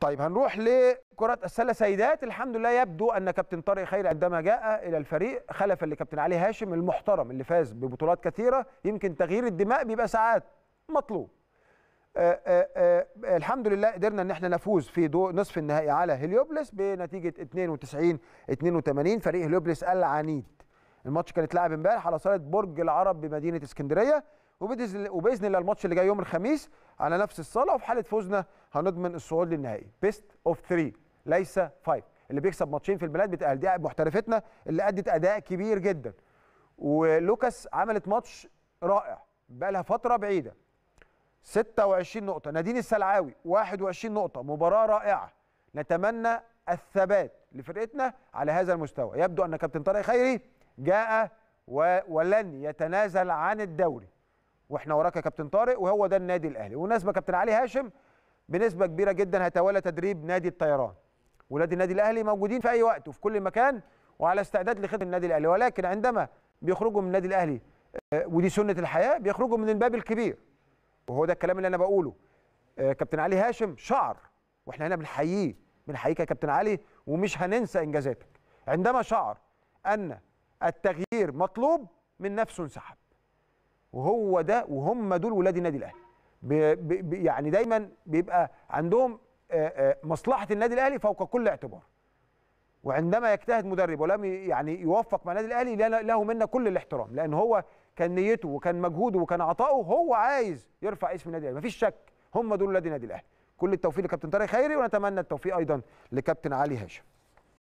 طيب هنروح لكرة السلة. سيدات الحمد لله يبدو أن كابتن طارق خيري عندما جاء إلى الفريق خلفا لكابتن علي هاشم المحترم اللي فاز ببطولات كثيرة. يمكن تغيير الدماء بيبقى ساعات مطلوب. آآ آآ الحمد لله قدرنا إن إحنا نفوز في دو نصف النهائي على هليوبوليس بنتيجة 92 82 فريق هليوبلس العنيد. الماتش كان اتلعب امبارح على صالة برج العرب بمدينة اسكندرية. وباذن الله الماتش اللي جاي يوم الخميس على نفس الصالة وفي حالة فوزنا هنضمن الصعود للنهائي. best of 3 ليس 5 اللي بيكسب ماتشين في البلاي اوف بتأهل دي محترفتنا اللي أدت أداء كبير جدا. ولوكاس عملت ماتش رائع. بقى لها فترة بعيدة. 26 نقطة. نادين السلعاوي 21 نقطة. مباراة رائعة. نتمنى الثبات لفرقتنا على هذا المستوى. يبدو أن كابتن طارق خيري جاء. ولن يتنازل عن الدوري. وإحنا وراك يا كابتن طارق وهو ده النادي الأهلي. ونسبة كابتن علي هاشم بنسبة كبيرة جدا هيتولى تدريب نادي الطيران. ولاد النادي الأهلي موجودين في أي وقت وفي كل مكان وعلى استعداد لخدمة النادي الأهلي. ولكن عندما بيخرجوا من النادي الأهلي ودي سنة الحياة بيخرجوا من الباب الكبير. وهو ده الكلام اللي أنا بقوله. آه كابتن علي هاشم شعر وإحنا هنا بنحييه بنحييك يا كابتن علي ومش هننسى إنجازاتك. عندما شعر أن التغيير مطلوب من نفسه انسحب. وهو ده وهم دول ولاد النادي الأهلي. يعني دايما بيبقى عندهم مصلحة النادي الأهلي فوق كل اعتبار. وعندما يجتهد مدرب ولم يعني يوفق مع النادي الأهلي له منا كل الاحترام. لأن هو كان نيته وكان مجهوده وكان عطائه هو عايز يرفع اسم النادي الأهلي. مفيش شك هم دول ولاد النادي الأهلي. كل التوفيق لكابتن طارق خيري ونتمنى التوفيق أيضا لكابتن علي هاشم.